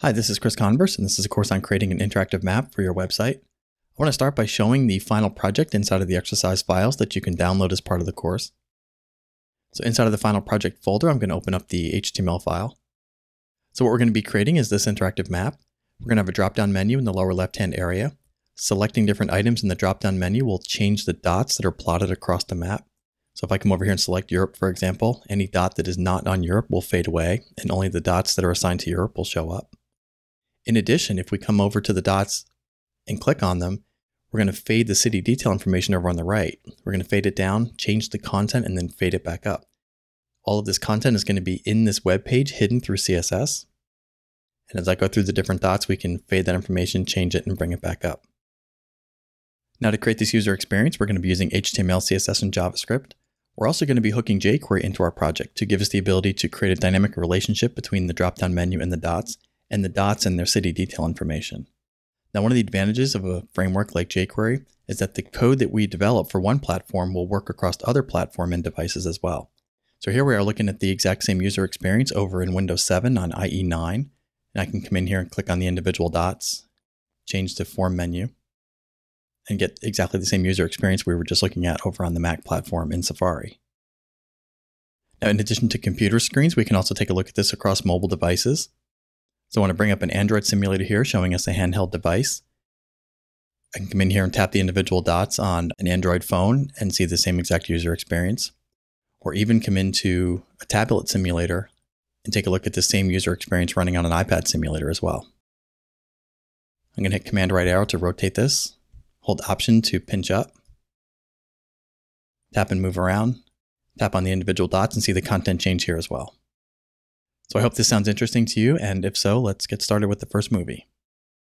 Hi, this is Chris Converse, and this is a course on creating an interactive map for your website. I want to start by showing the final project inside of the exercise files that you can download as part of the course. So inside of the final project folder, I'm going to open up the HTML file. So what we're going to be creating is this interactive map. We're going to have a drop-down menu in the lower left-hand area. Selecting different items in the drop-down menu will change the dots that are plotted across the map. So if I come over here and select Europe, for example, any dot that is not on Europe will fade away, and only the dots that are assigned to Europe will show up. In addition, if we come over to the dots and click on them, we're going to fade the city detail information over on the right. We're going to fade it down, change the content, and then fade it back up. All of this content is going to be in this web page hidden through CSS. And as I go through the different dots, we can fade that information, change it, and bring it back up. Now to create this user experience, we're going to be using HTML, CSS, and JavaScript. We're also going to be hooking jQuery into our project to give us the ability to create a dynamic relationship between the drop-down menu and the dots and the dots and their city detail information. Now, one of the advantages of a framework like jQuery is that the code that we develop for one platform will work across other platform and devices as well. So here we are looking at the exact same user experience over in Windows 7 on IE9. And I can come in here and click on the individual dots, change the form menu, and get exactly the same user experience we were just looking at over on the Mac platform in Safari. Now, in addition to computer screens, we can also take a look at this across mobile devices. So I want to bring up an Android simulator here showing us a handheld device. I can come in here and tap the individual dots on an Android phone and see the same exact user experience. Or even come into a tablet simulator and take a look at the same user experience running on an iPad simulator as well. I'm going to hit Command right arrow to rotate this, hold Option to pinch up, tap and move around, tap on the individual dots and see the content change here as well. So I hope this sounds interesting to you, and if so, let's get started with the first movie.